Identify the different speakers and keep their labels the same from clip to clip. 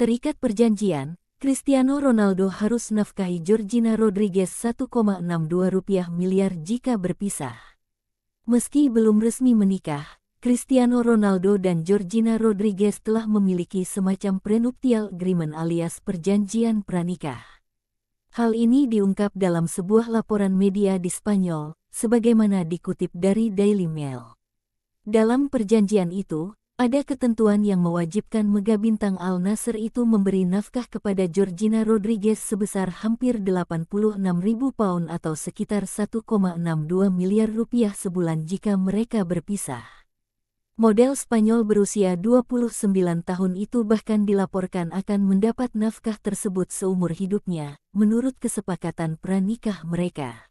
Speaker 1: Terikat perjanjian, Cristiano Ronaldo harus nafkahi Georgina Rodriguez 1,62 rupiah miliar jika berpisah. Meski belum resmi menikah, Cristiano Ronaldo dan Georgina Rodriguez telah memiliki semacam prenuptial agreement alias perjanjian pranikah. Hal ini diungkap dalam sebuah laporan media di Spanyol, sebagaimana dikutip dari Daily Mail. Dalam perjanjian itu, ada ketentuan yang mewajibkan mega bintang Al Nasser itu memberi nafkah kepada Georgina Rodriguez sebesar hampir 86 ribu pound atau sekitar 1,62 miliar rupiah sebulan jika mereka berpisah. Model Spanyol berusia 29 tahun itu bahkan dilaporkan akan mendapat nafkah tersebut seumur hidupnya, menurut kesepakatan pranikah mereka.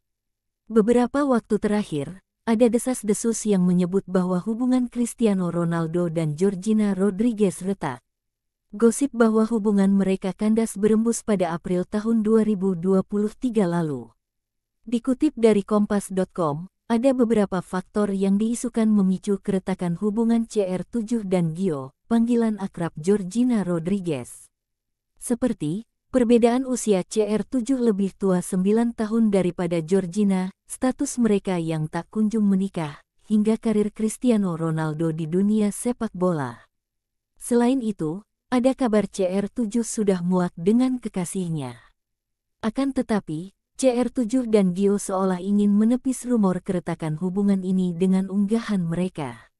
Speaker 1: Beberapa waktu terakhir, ada desas-desus yang menyebut bahwa hubungan Cristiano Ronaldo dan Georgina Rodriguez retak. Gosip bahwa hubungan mereka kandas berembus pada April tahun 2023 lalu. Dikutip dari Kompas.com, ada beberapa faktor yang diisukan memicu keretakan hubungan CR7 dan Gio, panggilan akrab Georgina Rodriguez. Seperti, Perbedaan usia CR7 lebih tua 9 tahun daripada Georgina, status mereka yang tak kunjung menikah, hingga karir Cristiano Ronaldo di dunia sepak bola. Selain itu, ada kabar CR7 sudah muak dengan kekasihnya. Akan tetapi, CR7 dan Gio seolah ingin menepis rumor keretakan hubungan ini dengan unggahan mereka.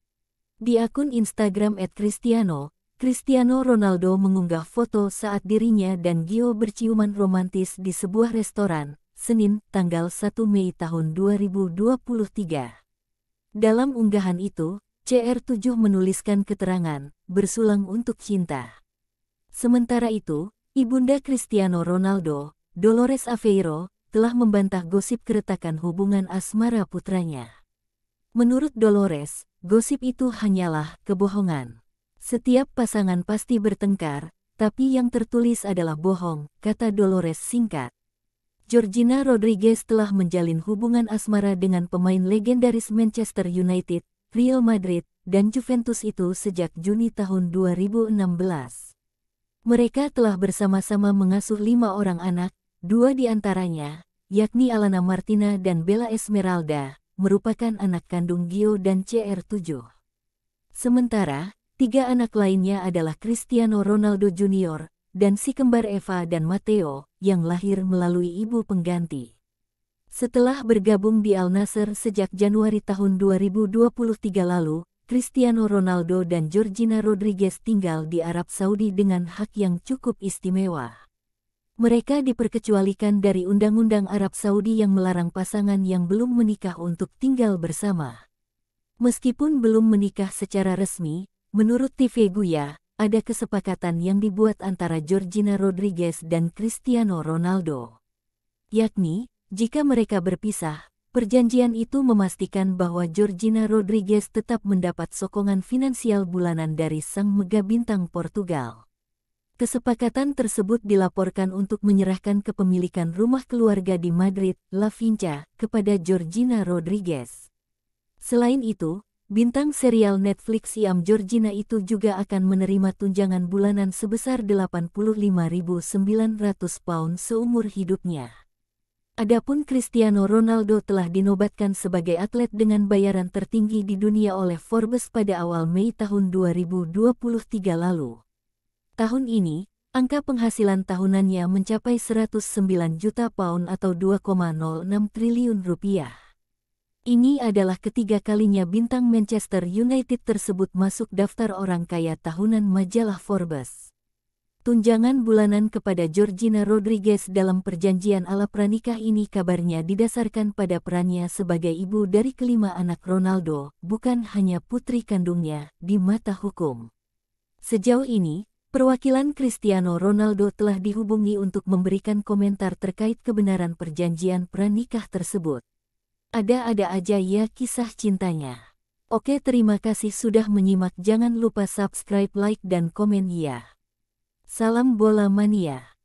Speaker 1: Di akun Instagram @cristiano, Cristiano Ronaldo mengunggah foto saat dirinya dan Gio berciuman romantis di sebuah restoran, Senin, tanggal 1 Mei tahun 2023. Dalam unggahan itu, CR7 menuliskan keterangan, bersulang untuk cinta. Sementara itu, ibunda Cristiano Ronaldo, Dolores Aveiro, telah membantah gosip keretakan hubungan asmara putranya. Menurut Dolores, gosip itu hanyalah kebohongan. Setiap pasangan pasti bertengkar, tapi yang tertulis adalah bohong, kata Dolores singkat. Georgina Rodriguez telah menjalin hubungan asmara dengan pemain legendaris Manchester United, Real Madrid, dan Juventus itu sejak Juni tahun 2016. Mereka telah bersama-sama mengasuh lima orang anak, dua di antaranya, yakni Alana Martina dan Bella Esmeralda, merupakan anak kandung Gio dan CR7. Sementara, Tiga anak lainnya adalah Cristiano Ronaldo Jr. dan si kembar Eva dan Matteo, yang lahir melalui ibu pengganti. Setelah bergabung di Al Nassr sejak Januari tahun 2023 lalu, Cristiano Ronaldo dan Georgina Rodriguez tinggal di Arab Saudi dengan hak yang cukup istimewa. Mereka diperkecualikan dari Undang-Undang Arab Saudi yang melarang pasangan yang belum menikah untuk tinggal bersama. Meskipun belum menikah secara resmi, Menurut TV Guya, ada kesepakatan yang dibuat antara Georgina Rodriguez dan Cristiano Ronaldo. Yakni, jika mereka berpisah, perjanjian itu memastikan bahwa Georgina Rodriguez tetap mendapat sokongan finansial bulanan dari sang mega bintang Portugal. Kesepakatan tersebut dilaporkan untuk menyerahkan kepemilikan rumah keluarga di Madrid, La Vinca, kepada Georgina Rodriguez. Selain itu, Bintang serial Netflix Siam Georgina itu juga akan menerima tunjangan bulanan sebesar 85.900 pound seumur hidupnya. Adapun Cristiano Ronaldo telah dinobatkan sebagai atlet dengan bayaran tertinggi di dunia oleh Forbes pada awal Mei tahun 2023 lalu. Tahun ini, angka penghasilan tahunannya mencapai 109 juta pound atau 2,06 triliun rupiah. Ini adalah ketiga kalinya bintang Manchester United tersebut masuk daftar orang kaya tahunan majalah Forbes. Tunjangan bulanan kepada Georgina Rodriguez dalam perjanjian ala pranikah ini kabarnya didasarkan pada perannya sebagai ibu dari kelima anak Ronaldo, bukan hanya putri kandungnya, di mata hukum. Sejauh ini, perwakilan Cristiano Ronaldo telah dihubungi untuk memberikan komentar terkait kebenaran perjanjian pranikah tersebut. Ada-ada aja ya kisah cintanya. Oke terima kasih sudah menyimak jangan lupa subscribe like dan komen ya. Salam bola mania.